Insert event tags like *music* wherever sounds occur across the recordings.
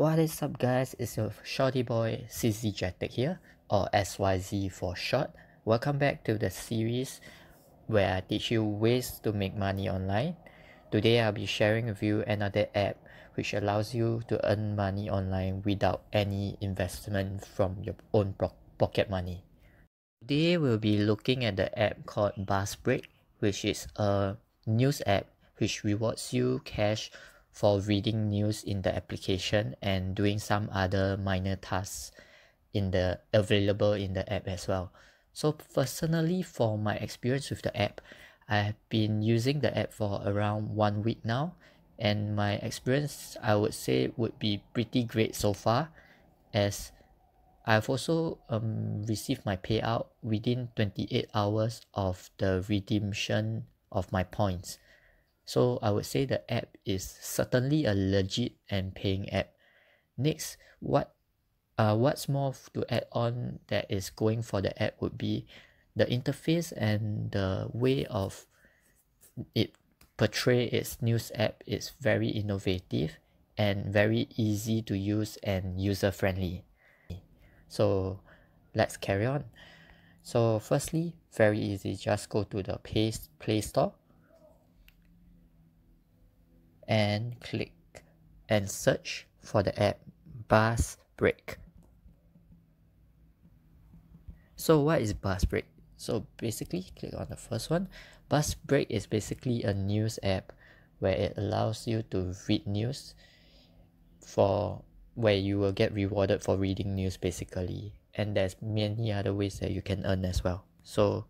What is up guys, it's your shorty boy Syzygetic here, or SYZ for short. Welcome back to the series where I teach you ways to make money online. Today I'll be sharing with you another app which allows you to earn money online without any investment from your own pocket money. Today we'll be looking at the app called BuzzBreak which is a news app which rewards you cash for reading news in the application and doing some other minor tasks in the available in the app as well. So personally for my experience with the app, I have been using the app for around one week now and my experience I would say would be pretty great so far as I've also um, received my payout within 28 hours of the redemption of my points. So I would say the app is certainly a legit and paying app. Next, what uh, what's more to add on that is going for the app would be the interface and the way of it portray its news app is very innovative and very easy to use and user friendly. So let's carry on. So firstly, very easy, just go to the Play, Play Store and click and search for the app Bus Break. So what is BuzzBreak? So basically click on the first one. BuzzBreak is basically a news app where it allows you to read news for where you will get rewarded for reading news basically and there's many other ways that you can earn as well so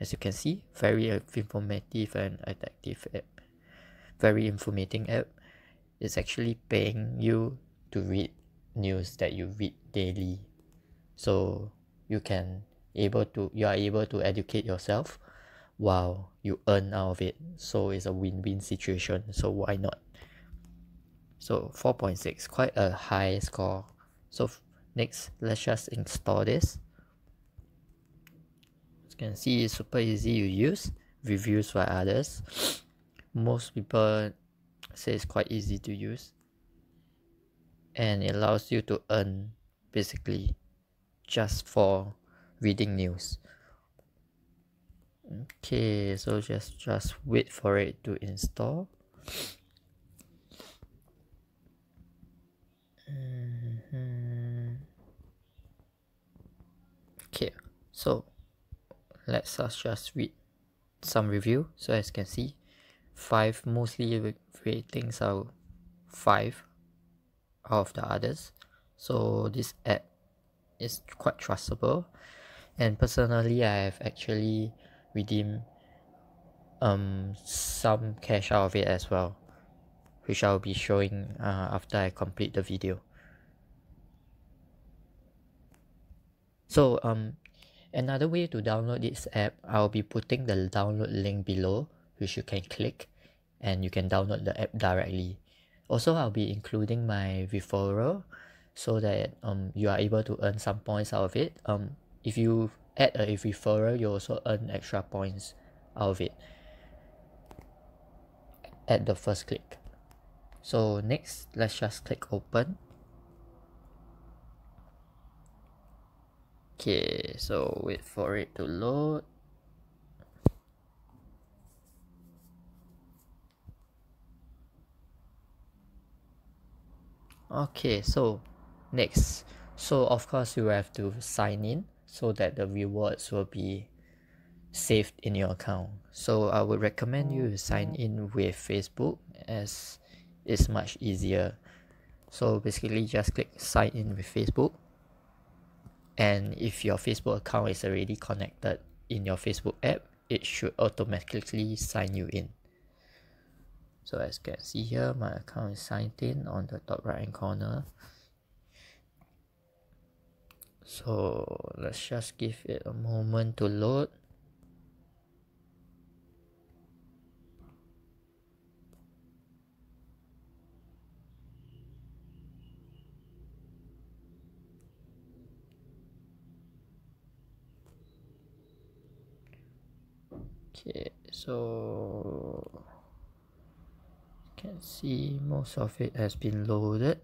as you can see very informative and addictive app very informating app. It's actually paying you to read news that you read daily. So you can able to you are able to educate yourself while you earn out of it. So it's a win-win situation. So why not? So 4.6 quite a high score. So next let's just install this. As you can see it's super easy to use. Reviews by others most people say it's quite easy to use and it allows you to earn basically just for reading news. Okay so just just wait for it to install. Mm-hmm. Okay so let's us just read some review so as you can see five mostly ratings are five out of the others. So this app is quite trustable. And personally I have actually redeemed um some cash out of it as well which I'll be showing uh, after I complete the video. So um, another way to download this app, I'll be putting the download link below, which you can click and you can download the app directly. Also, I'll be including my referral so that um, you are able to earn some points out of it. Um, if you add a referral, you also earn extra points out of it at the first click. So next, let's just click open okay so wait for it to load okay so next. So of course you have to sign in so that the rewards will be saved in your account. So i would recommend you sign in with facebook as it's much easier. So basically just click sign in with facebook. And if your Facebook account is already connected in your Facebook app it should automatically sign you in so as you can see here my account is signed in on the top right hand corner. So let's just give it a moment to load. Okay so can see most of it has been loaded.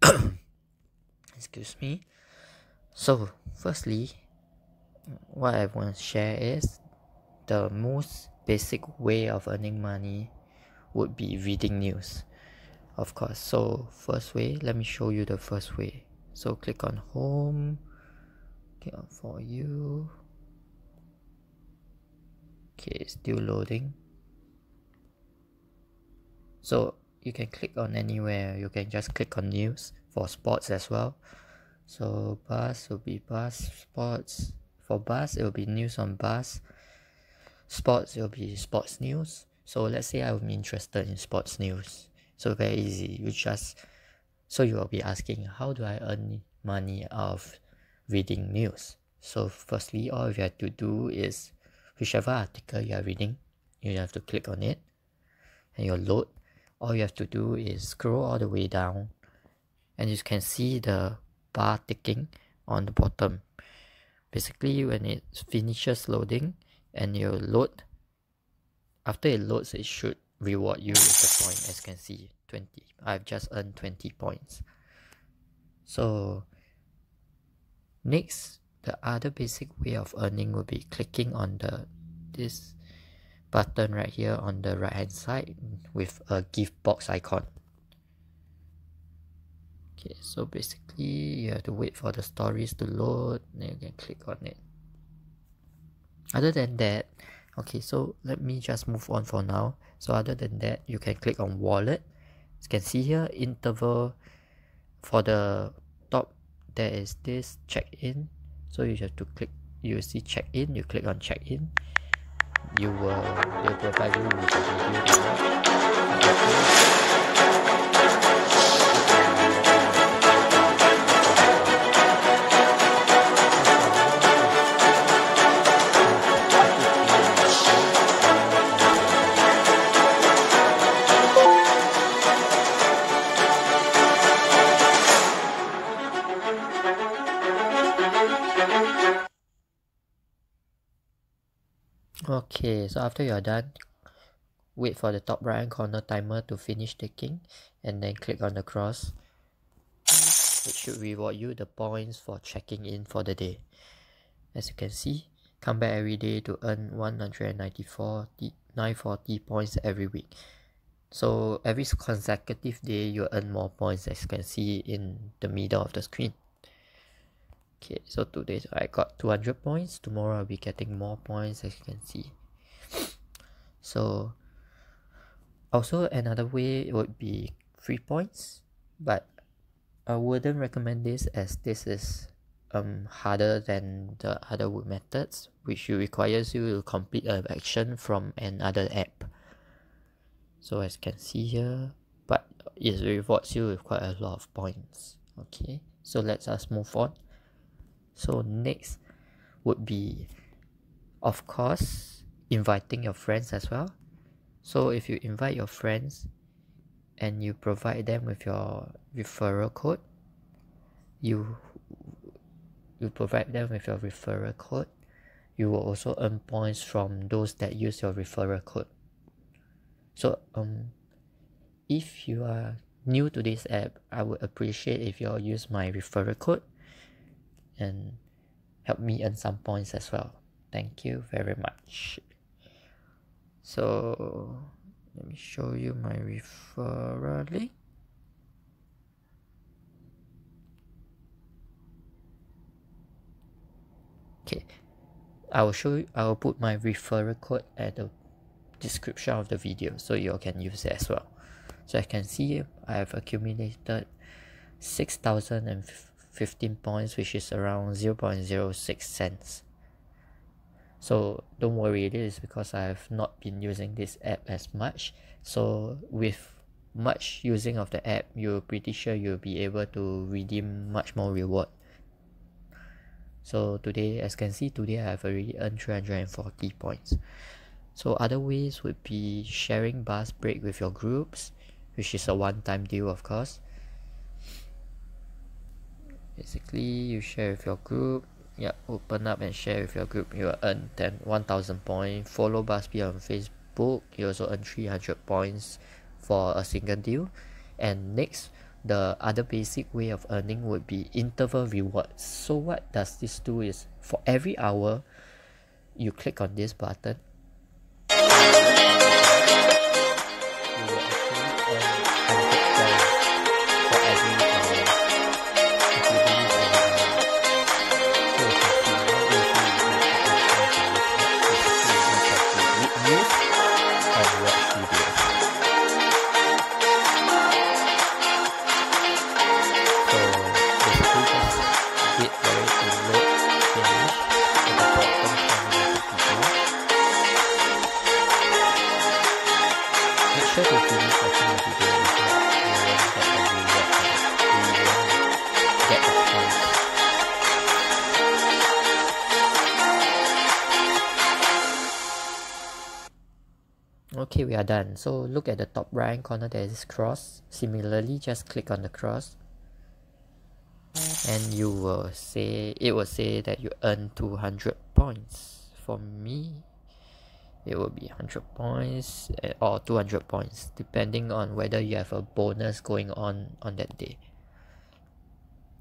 *coughs* Excuse me. So firstly what I want to share is the most basic way of earning money would be reading news of course. So first way let me show you the first way. So click on home. On for you. Okay still loading so you can click on anywhere. You can just click on news for sports as well. So bus will be bus sports. For bus it will be news on bus. Sports it will be sports news. So let's say i'm interested in sports news. So very easy. You just so you will be asking how do i earn money of reading news? So firstly all you have to do is whichever article you are reading you have to click on it and you'll load all you have to do is scroll all the way down and you can see the bar ticking on the bottom. Basically when it finishes loading and you load after it loads it should reward you with the point. As you can see 20 I've just earned 20 points. So next the other basic way of earning will be clicking on the this button right here on the right hand side with a gift box icon. Okay so basically you have to wait for the stories to load then you can click on it. Other than that okay so let me just move on for now. So other than that you can click on wallet. As you can see here interval for the top there is this check in so you have to click you see check in you click on check in you will they'll provide okay so after you're done wait for the top right hand corner timer to finish ticking and then click on the cross. It should reward you the points for checking in for the day. As you can see come back every day to earn 194 940 points every week. So every consecutive day you earn more points as you can see in the middle of the screen. Okay so today I got 200 points. Tomorrow I'll be getting more points as you can see so also another way would be free points but I wouldn't recommend this as this is um harder than the other methods which requires you to complete an action from another app. So as you can see here but it rewards you with quite a lot of points. Okay so let's us move on. So next would be of course inviting your friends as well. So if you invite your friends and you provide them with your referral code you you provide them with your referral code you will also earn points from those that use your referral code. So um if you are new to this app i would appreciate if you all use my referral code and help me earn some points as well. Thank you very much so let me show you my referral link. Okay. I will show you I will put my referral code at the description of the video so you all can use it as well. So I can see I have accumulated 6050 15 points which is around 0.06 cents so don't worry this is because I have not been using this app as much. So with much using of the app you're pretty sure you'll be able to redeem much more reward. So today as you can see today I have already earned 340 points. So other ways would be sharing BuzzBreak with your groups which is a one-time deal of course. Basically you share with your group yeah open up and share with your group. You will earn 10 1000 points. Follow Buzzbee on facebook. You also earn 300 points for a single deal. And next the other basic way of earning would be interval rewards. So what does this do is for every hour you click on this button are done so look at the top right corner there is cross. Similarly just click on the cross. And you will say it will say that you earn 200 points. For me it will be 100 points eh, or 200 points depending on whether you have a bonus going on on that day.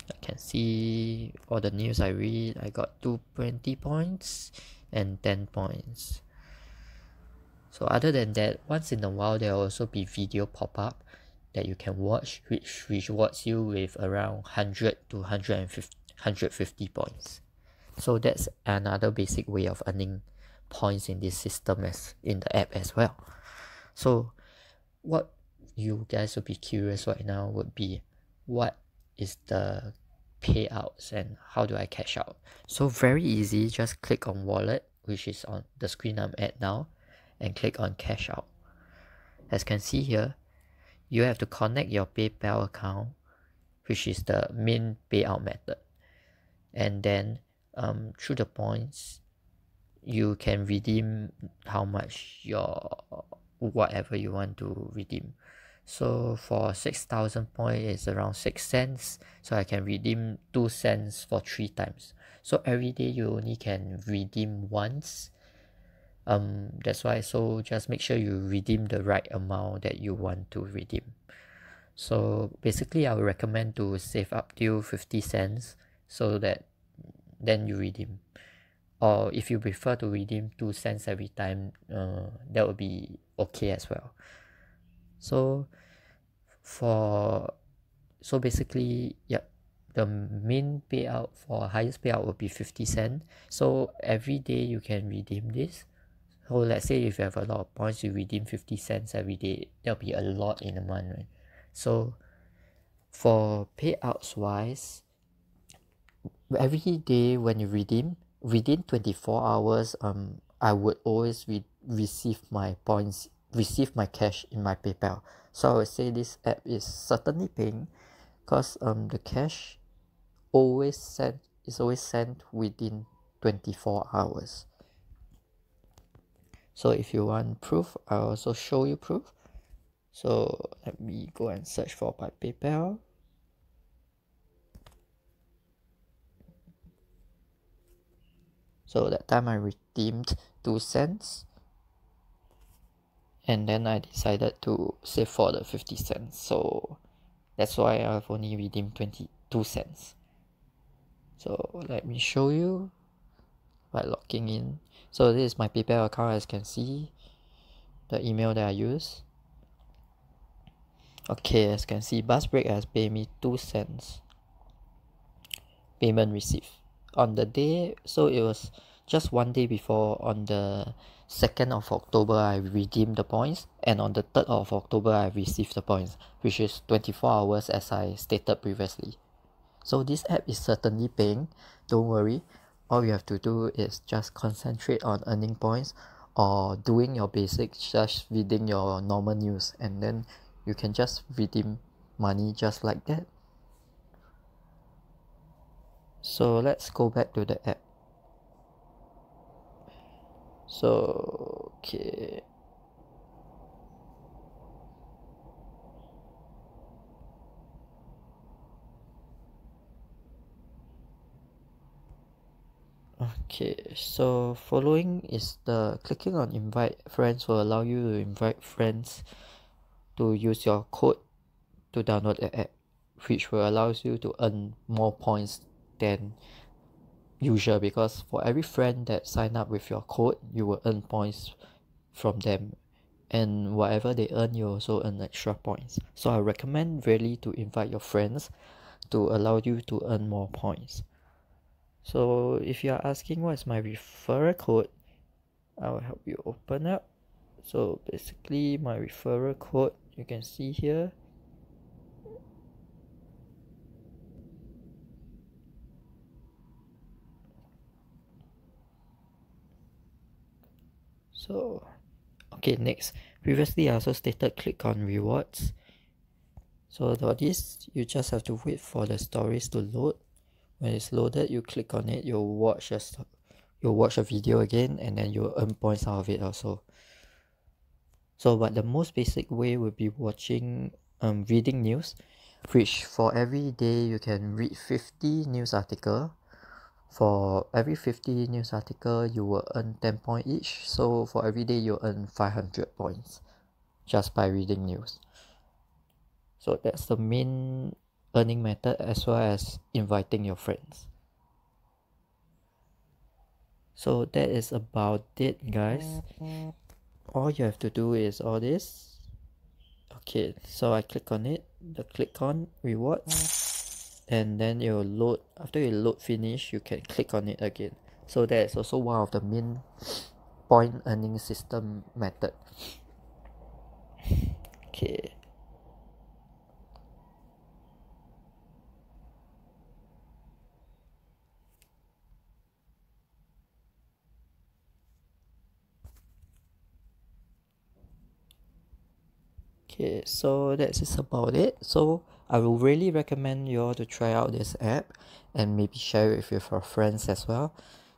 I can see all the news I read. I got 220 points and 10 points so other than that, once in a while there will also be video pop up that you can watch which rewards you with around 100 to 150, 150 points. So that's another basic way of earning points in this system as in the app as well. So what you guys would be curious right now would be what is the payouts and how do I cash out? So very easy, just click on wallet which is on the screen I'm at now and click on cash out. As can see here, you have to connect your PayPal account, which is the main payout method. And then um, through the points, you can redeem how much your whatever you want to redeem. So for 6000 points is around 6 cents. So I can redeem 2 cents for 3 times. So every day you only can redeem once um that's why so just make sure you redeem the right amount that you want to redeem. So basically I would recommend to save up till 50 cents so that then you redeem. Or if you prefer to redeem 2 cents every time uh, that would be okay as well. So for so basically yeah the main payout for highest payout will be 50 cent so every day you can redeem this so let's say if you have a lot of points you redeem 50 cents every day that'll be a lot in a month right? So for payouts wise every day when you redeem within 24 hours um I would always re- receive my points receive my cash in my PayPal. So I would say this app is certainly paying because um the cash always sent is always sent within 24 hours so if you want proof I'll also show you proof. So let me go and search for my PayPal. So that time I redeemed 2 cents. And then I decided to save for the 50 cents. So that's why I've only redeemed 22 cents. So let me show you by logging in so this is my PayPal account as you can see the email that I use. Okay as you can see BuzzBreak has paid me 2 cents payment received on the day. So it was just one day before on the 2nd of October I redeemed the points and on the 3rd of October I received the points which is 24 hours as I stated previously. So this app is certainly paying don't worry all you have to do is just concentrate on earning points or doing your basics just reading your normal news and then you can just redeem money just like that. So let's go back to the app. So okay okay so following is the clicking on invite friends will allow you to invite friends to use your code to download the app which will allows you to earn more points than usual because for every friend that sign up with your code you will earn points from them. And whatever they earn you also earn extra points. So I recommend really to invite your friends to allow you to earn more points so if you are asking what is my referral code I will help you open up. So basically my referral code you can see here. So okay next. Previously I also stated click on rewards. So for this you just have to wait for the stories to load when it's loaded you click on it you'll watch a you'll watch a video again and then you'll earn points out of it also. So but the most basic way would be watching um reading news which for every day you can read 50 news article. For every 50 news article you will earn 10 point each. So for every day you earn 500 points just by reading news. So that's the main earning method as well as inviting your friends. So that is about it guys. All you have to do is all this. Okay so I click on it the click on rewards and then it will load after you load finish you can click on it again. So that is also one of the main point earning system method. Okay okay so that's just about it. So I will really recommend you all to try out this app and maybe share it with your friends as well.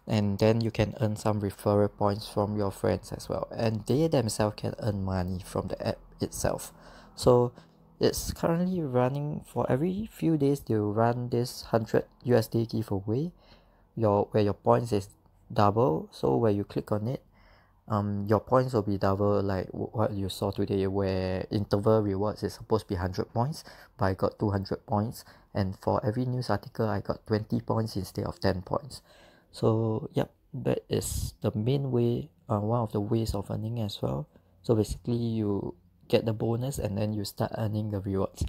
And then you can earn some referral points from your friends as well. And they themselves can earn money from the app itself. So it's currently running for every few days they'll run this 100 USD giveaway. Your where your points is double. So when you click on it um your points will be double like what you saw today where interval rewards is supposed to be 100 points but I got 200 points. And for every news article I got 20 points instead of 10 points. So yep that is the main way uh, one of the ways of earning as well. So basically you get the bonus and then you start earning the rewards.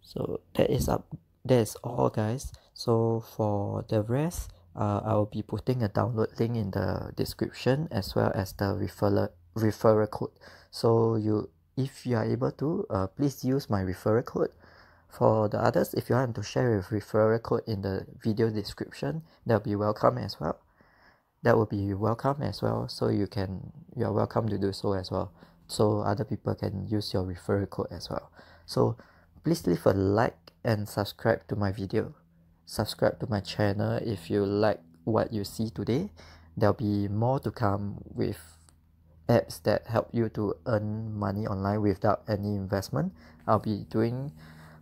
So that is up that is all guys. So for the rest uh, I will be putting a download link in the description as well as the referral referral code. So you if you are able to uh, please use my referral code. For the others if you want to share your referral code in the video description that'll be welcome as well. That will be welcome as well. So you can you are welcome to do so as well. So other people can use your referral code as well. So please leave a like and subscribe to my video subscribe to my channel if you like what you see today. There'll be more to come with apps that help you to earn money online without any investment. I'll be doing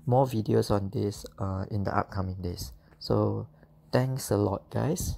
more videos on this uh, in the upcoming days. So thanks a lot guys